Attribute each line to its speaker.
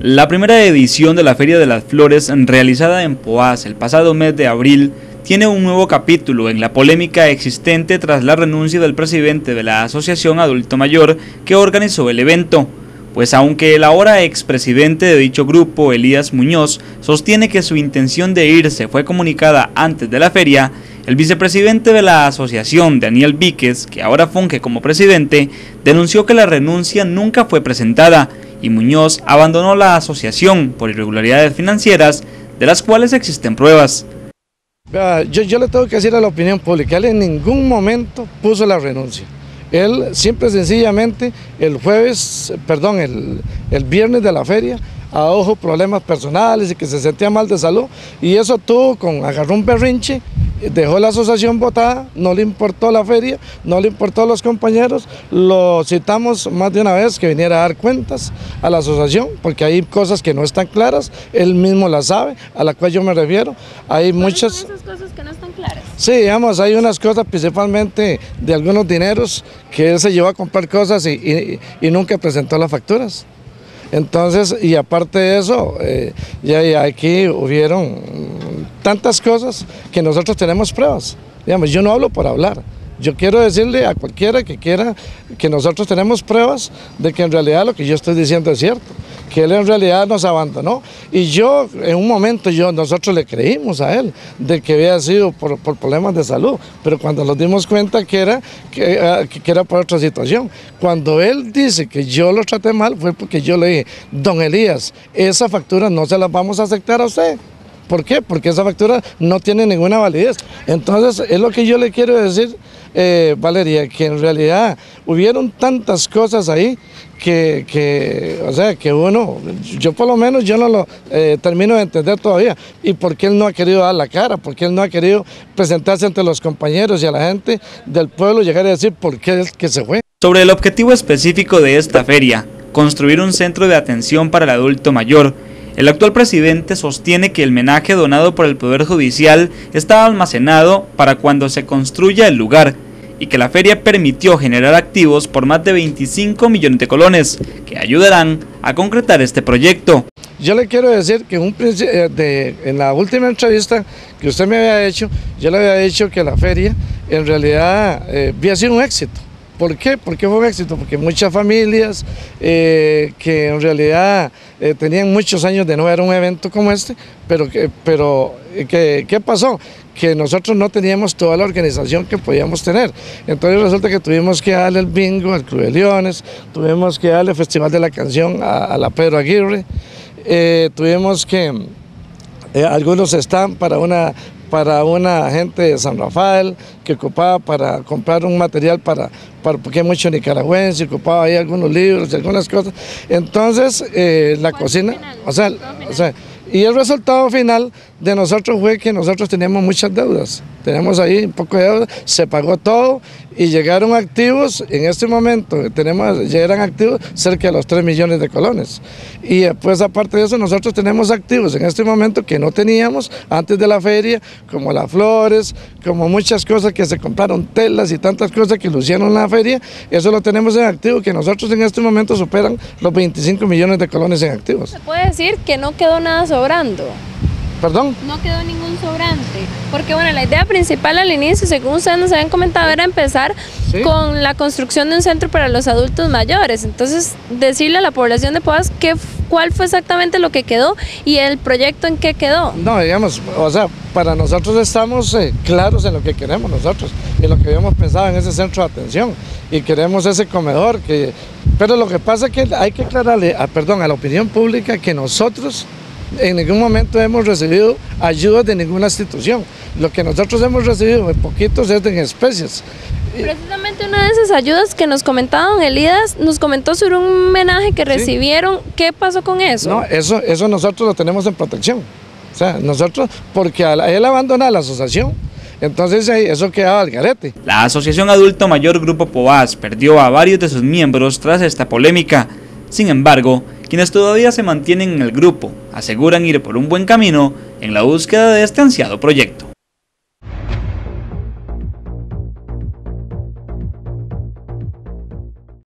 Speaker 1: La primera edición de la Feria de las Flores, realizada en Poás el pasado mes de abril, tiene un nuevo capítulo en la polémica existente tras la renuncia del presidente de la Asociación Adulto Mayor que organizó el evento. Pues aunque el ahora expresidente de dicho grupo, Elías Muñoz, sostiene que su intención de irse fue comunicada antes de la feria, el vicepresidente de la asociación, Daniel Víquez, que ahora funge como presidente, denunció que la renuncia nunca fue presentada y Muñoz abandonó la asociación por irregularidades financieras de las cuales existen pruebas.
Speaker 2: Yo, le tengo que decir a la opinión pública, él en ningún momento puso la renuncia. Él siempre sencillamente el jueves, perdón, el, el viernes de la feria, a ojo problemas personales y que se sentía mal de salud y eso tuvo con agarró un berrinche dejó la asociación votada, no le importó la feria, no le importó a los compañeros, lo citamos más de una vez que viniera a dar cuentas a la asociación, porque hay cosas que no están claras, él mismo las sabe, a la cual yo me refiero. Hay muchas...
Speaker 3: Son esas cosas que no están claras?
Speaker 2: Sí, digamos, hay unas cosas principalmente de algunos dineros que él se llevó a comprar cosas y, y nunca presentó las facturas. Entonces, y aparte de eso, eh, ya, aquí hubieron tantas cosas que nosotros tenemos pruebas. Digamos, yo no hablo por hablar. Yo quiero decirle a cualquiera que quiera que nosotros tenemos pruebas de que en realidad lo que yo estoy diciendo es cierto que él en realidad nos abandonó. Y yo, en un momento, yo, nosotros le creímos a él de que había sido por, problemas de salud, pero cuando nos dimos cuenta que era, ah, que, era por otra situación. Cuando él dice que yo lo traté mal, fue porque yo le dije, don Elías, esa factura no se la vamos a aceptar a usted. ¿Por qué? Porque esa factura no tiene ninguna validez. Entonces, es lo que yo le quiero decir, eh, Valeria, que en realidad hubieron tantas cosas ahí que, o sea, que uno, yo por lo menos yo no lo eh, termino de entender todavía. ¿Y por qué él no ha querido dar la cara? ¿Por qué él no ha querido presentarse ante los compañeros y a la gente del pueblo, llegar a decir por qué es que se fue?
Speaker 1: Sobre el objetivo específico de esta feria, construir un centro de atención para el adulto mayor, el actual presidente sostiene que el menaje donado por el Poder Judicial está almacenado para cuando se construya el lugar y que la feria permitió generar activos por más de 25 millones de colones que ayudarán a concretar este proyecto.
Speaker 2: Yo le quiero decir que eh, en la última entrevista que usted me había hecho, yo le había dicho que la feria en realidad eh, había sido un éxito. ¿Por qué? Porque fue un éxito, porque muchas familias eh, que en realidad tenían muchos años de no ver un evento como este, pero, que, pero ¿qué pasó? que nosotros no teníamos toda la organización que podíamos tener. Entonces resulta que tuvimos que darle el bingo al Club de Leones, tuvimos que darle el Festival de la Canción a, la Pedro Aguirre, eh, tuvimos que, eh, algunos están para una, para una gente de San Rafael que ocupaba para comprar un material para, para porque hay mucho nicaragüense, ocupaba ahí algunos libros y algunas cosas. Entonces, eh, la cocina, o sea, o sea, y el resultado final de nosotros fue que nosotros teníamos muchas deudas. Tenemos ahí un poco de deuda, se pagó todo y llegaron activos, en este momento tenemos, eran activos cerca de los 3 millones de colones. Y después aparte de eso nosotros tenemos activos en este momento que no teníamos antes de la feria, como las flores, como muchas cosas que se compraron, telas y tantas cosas que lucieron en la feria, eso lo tenemos en activo que nosotros en este momento superan los 25 millones de colones en activos.
Speaker 3: ¿Se puede decir que no quedó nada sobrando?
Speaker 2: ¿Perdón?
Speaker 3: No quedó ningún sobrante. Porque bueno, la idea principal al inicio, según ustedes nos habían comentado, era empezar con la construcción de un centro para los adultos mayores. Entonces, decirle a la población de Poas qué, cuál fue exactamente lo que quedó y el proyecto en qué quedó.
Speaker 2: No, digamos, o sea, para nosotros estamos eh, claros en lo que queremos nosotros, en lo que habíamos pensado en ese centro de atención y queremos ese comedor que pero lo que pasa es que hay que aclararle, a, perdón, a la opinión pública que nosotros en ningún momento hemos recibido ayuda de ninguna institución. Lo que nosotros hemos recibido en poquitos es en especies.
Speaker 3: Precisamente una de esas ayudas que nos comentaban Elidas nos comentó sobre un homenaje que recibieron. ¿Qué pasó con eso?
Speaker 2: No, eso, eso nosotros lo tenemos en protección. O sea, nosotros, porque él abandona la asociación, entonces eso quedaba al garete.
Speaker 1: La Asociación Adulto Mayor Grupo Poás perdió a varios de sus miembros tras esta polémica. Sin embargo, quienes todavía se mantienen en el grupo aseguran ir por un buen camino en la búsqueda de este ansiado proyecto.